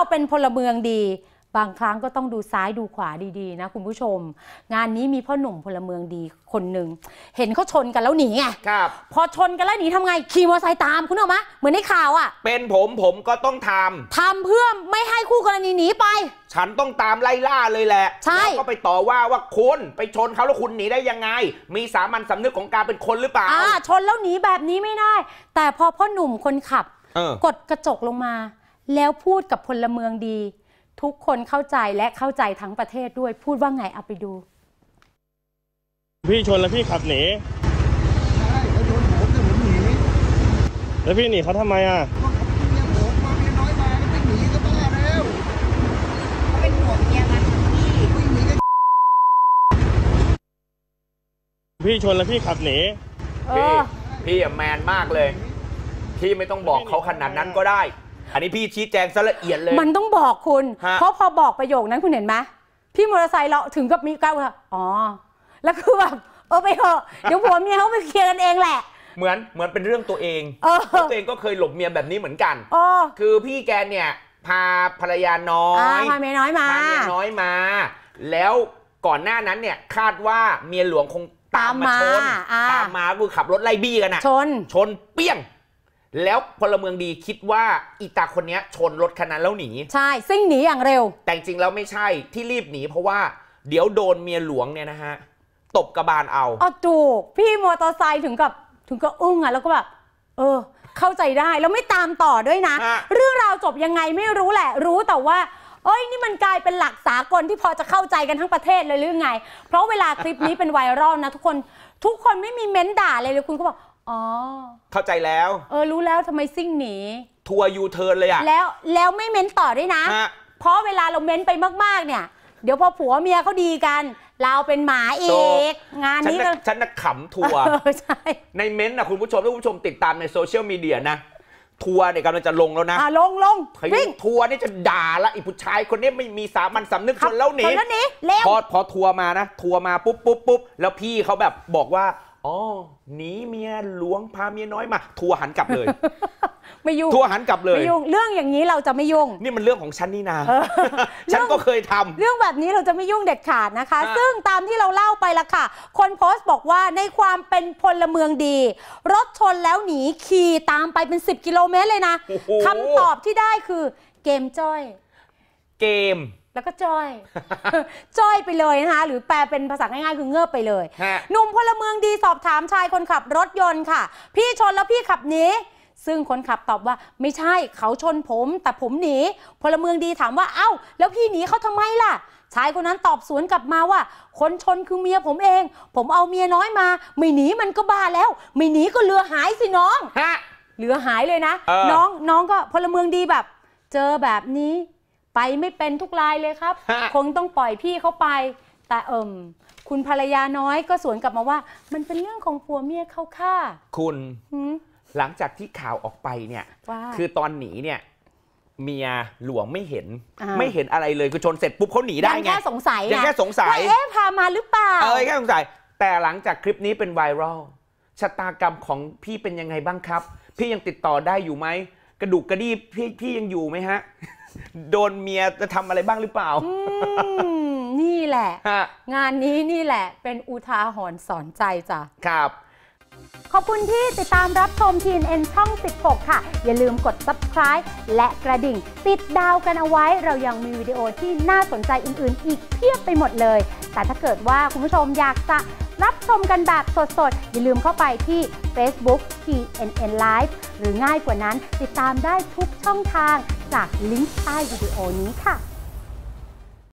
เราเป็นพลเมืองดี บางครั้งก็ต้องดูซ้ายดูขวาดีๆ นะคุณผู้ชม งานนี้มีพ่อหนุ่มพลเมืองดีคนหนึ่งเห็นเขาชนกันแล้วหนีไงครับ พอชนกันแล้วหนีทำไงขี่มอเตอร์ไซค์ตามคุณเห็นไหมเหมือนในข่าวอะเป็นผมผมก็ต้องททำเพื่อไม่ให้คู่กรณีหนีไปำฉันต้องตามไล่ล่าเลยแหละใช่ แล้วก็ไปต่อว่าว่าคุณไปชนเขาแล้วคุณหนีได้ยังไง มีสามัญสำนึกของการเป็นคนหรือเปล่าอ่าชนแล้วหนีแบบนี้ไม่ได้ แต่พอพ่อหนุ่มคนขับ เออกดกระจกลงมา แล้วพูดกับพลเมืองดี ทุกคนเข้าใจและเข้าใจทั้งประเทศด้วยพูดว่าไงเอาไปดู พี่ชนแล้วพี่ขับหนีใช่เขาโดนผมแต่ผมหนีแล้วพี่หนีเขาทำไมอะก็เขาเมียผมมาเมียน้อยมาก็จะหนีก็บ้าแล้วเป็นห่วงเมียมันพี่วิ่งหนีก็พี่ชนแล้วพี่ขับหนีเอพี่อพี่อะแมนมากเลย พี่ไม่ต้องบอกเขาขนาดนั้นก็ได้ อันนี้พี่ชี้แจงซะละเอียดเลย มันต้องบอกคุณ ฮะ เพราะพอบอกประโยคนั้นคุณเห็นไหมพี่มอเตอร์ไซค์เราถึงกับมีก้าวว่าอ๋อ แล้วคือแบบเออไปเถอะเดี๋ยวผัวเมียเขาไปเคลียร์กันเองแหละ เหมือนเหมือนเป็นเรื่องตัวเองเออ เพราะตัวเองก็เคยหลบเมียแบบนี้เหมือนกัน โอ้คือพี่แกเนี่ยพาภรรยาน้ออ่ายพาเมียน้อยมา พาเมียน้อยมา แล้วก่อนหน้านั้นเนี่ยคาดว่าเมียหลวงคงตามมาชนตามมาอ่า ตามมาคือขับรถไล่บี้กันอะชน ชนเปี้ยง แล้วพลเมืองดีคิดว่าอีตาคนเนี้ยชนรถคันนั้นแล้วหนี ใช่ซิ่งหนีอย่างเร็ว แต่จริงๆแล้วไม่ใช่ที่รีบหนีเพราะว่าเดี๋ยวโดนเมียหลวงเนี่ยนะฮะตบกระบาลเอาอ๋อถูกพี่มอเตอร์ไซค์ถึงกับถึงกับอึ้งอะแล้วก็แบบเออ เข้าใจได้แล้วไม่ตามต่อด้วยนะฮะเรื่องราวจบยังไงไม่รู้แหละ รู้แต่ว่าเอ้ยนี่มันกลายเป็นหลักสากลที่พอจะเข้าใจกันทั้งประเทศเลยหรือไง เพราะเวลาคลิปนี้เป็นไวรัลนะทุกคนทุกคนไม่มีเม้นด่าเลยเลยคุณก็บอก อ๋อ เข้าใจแล้ว เออ รู้แล้วทำไมซิ่งหนี ทัวร์ยูเทิร์นเลยอะแล้วแล้วไม่เม้นต่อด้วยนะ ฮะ เพราะเวลาเราเม้นไปมาก ๆ เนี่ย เดี๋ยวพอผัวเมียเขาดีกัน เราเป็นหมาอีก งานฉันนี้น่ะก็ฉันน่ะขำทัวร์ เออใช่ในเม้นต์นะคุณผู้ชมถ้าคุณผู้ชมติดตามในโซเชียลมีเดียนะ ทัวร์เนี่ยกำลังจะลงแล้วนะอะลงลงเฮ้ยวิ่งทัวร์นี่จะด่าละไอีผู้ชายคนนี้ไม่มีสามัญสำนึกขัชนแล้วหนี ชนแล้วหนีเร็ว พอพอทัวร์มานะ ทัวร์มาปุ๊บปุ๊บปุ๊บแล้วพี่เขาแบบบอกว่า อ๋อหนีเมียหลวงพาเมียน้อยมา ทัวร์หันกลับเลย ไม่ยุ่งทัวร์หันกลับเลยไม่ยุ่งเรื่องอย่างนี้เราจะไม่ยุ่ง นี่มันเรื่องของฉันนี่นาเออฉันก็เคยทำเรื่องแบบนี้เราจะไม่ยุ่งเด็ดขาดนะคะฮะซึ่งตามที่เราเล่าไปละค่ะ คนโพสต์บอกว่าในความเป็นพลเมืองดี รถชนแล้วหนีขี่ตามไปเป็น 10 กิโลเมตรเลยนะโอ้โหคำตอบที่ได้คือเกมจ้อย เกม แล้วก็จ้อยจ้อยไปเลยนะคะ หรือแปลเป็นภาษาง่ายๆ คือเงือบไปเลย ฮะ หนุ่มพลเมืองดีสอบถามชายคนขับรถยนต์ค่ะ พี่ชนแล้วพี่ขับหนีซึ่งคนขับตอบว่าไม่ใช่เขาชนผม แต่ผมหนีพลเมืองดีถามว่าเอ้า แล้วพี่หนีเขาทำไมล่ะ ชายคนนั้นตอบสวนกลับมาว่า คนชนคือเมียผมเอง ผมเอาเมียน้อยมา ไม่หนีมันก็บ้าแล้ว ไม่หนีก็เรือหายสิน้อง ฮะ เหลือหายเลยนะ เออน้องน้องก็พลเมืองดีแบบ เจอแบบนี้ ไปไม่เป็นทุกรายเลยครับฮะคงต้องปล่อยพี่เขาไป แต่เอิมคุณภรรยาน้อยก็สวนกลับมาว่า มันเป็นเรื่องของผัวเมียเขาค่ะ คุณหืม หลังจากที่ข่าวออกไปเนี่ย ว่าคือตอนหนีเนี่ย เมียหลวงไม่เห็น อ่า ไม่เห็นอะไรเลยคือชนเสร็จปุ๊บเขาหนีได้ยังไง แค่สงสัยยังไงแค่สงสัย ว่าเอ๊ะพามาหรือเปล่า เออแค่สงสัยแต่หลังจากคลิปนี้เป็นไวรัลชะตากรรมของพี่เป็นยังไงบ้างครับ พี่ยังติดต่อได้อยู่ไหม กระดูกกระดี้พี่พี่ยังอยู่ไหมฮะ โดนเมียจะทำอะไรบ้างหรือเปล่าอืมนี่แหละ ฮะ งานนี้นี่แหละ เป็นอุทาหรณ์สอนใจจ้ะ ครับ ขอบคุณที่ติดตามรับชม TNN ช่อง 16 ค่ะ อย่าลืมกด subscribe และกระดิ่ง ติดดาวกันเอาไว้ เรายังมีวิดีโอที่น่าสนใจอื่น ๆ อีกเพียบไปหมดเลย แต่ถ้าเกิดว่าคุณผู้ชมอยากจะ รับชมกันแบบสดๆ อย่าลืมเข้าไปที่ Facebook TNN Live หรือง่ายกว่านั้น ติดตามได้ทุกช่องทางจากลิงก์ใต้วิดีโอนี้ค่ะ